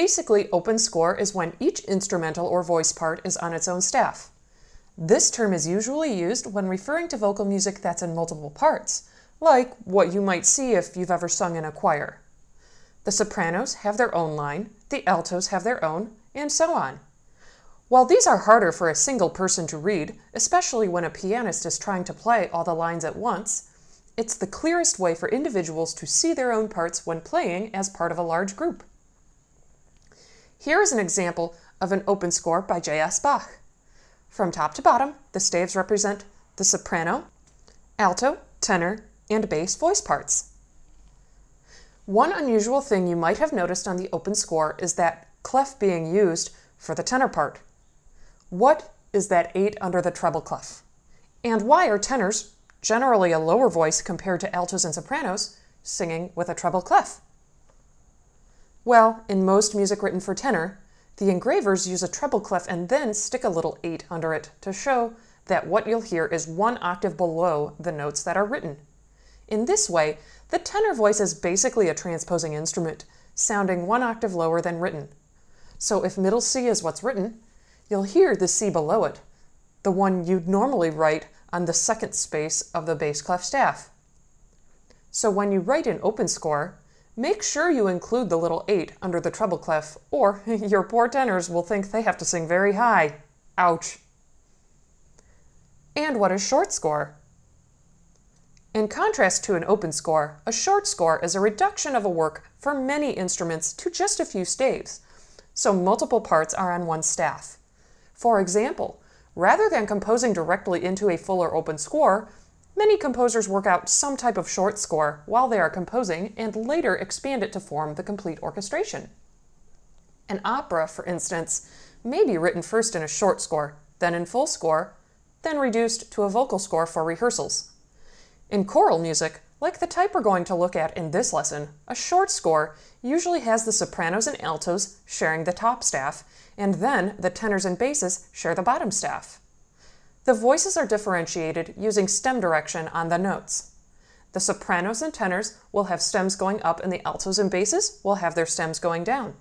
Basically, open score is when each instrumental or voice part is on its own staff. This term is usually used when referring to vocal music that's in multiple parts, like what you might see if you've ever sung in a choir. The sopranos have their own line, the altos have their own, and so on. While these are harder for a single person to read, especially when a pianist is trying to play all the lines at once, it's the clearest way for individuals to see their own parts when playing as part of a large group. Here is an example of an open score by J.S. Bach. From top to bottom, the staves represent the soprano, alto, tenor, and bass voice parts. One unusual thing you might have noticed on the open score is that clef being used for the tenor part. What is that 8 under the treble clef? And why are tenors, generally a lower voice compared to altos and sopranos, singing with a treble clef? Well, in most music written for tenor, the engravers use a treble clef and then stick a little 8 under it to show that what you'll hear is one octave below the notes that are written. In this way, the tenor voice is basically a transposing instrument, sounding one octave lower than written. So if middle C is what's written, you'll hear the C below it, the one you'd normally write on the second space of the bass clef staff. So when you write an open score, make sure you include the little 8 under the treble clef, or your poor tenors will think they have to sing very high. Ouch. And what is short score? In contrast to an open score, a short score is a reduction of a work for many instruments to just a few staves, so multiple parts are on one staff. For example, rather than composing directly into a fuller open score, many composers work out some type of short score while they are composing and later expand it to form the complete orchestration. An opera, for instance, may be written first in a short score, then in full score, then reduced to a vocal score for rehearsals. In choral music, like the type we're going to look at in this lesson, a short score usually has the sopranos and altos sharing the top staff, and then the tenors and basses share the bottom staff. The voices are differentiated using stem direction on the notes. The sopranos and tenors will have stems going up and the altos and basses will have their stems going down.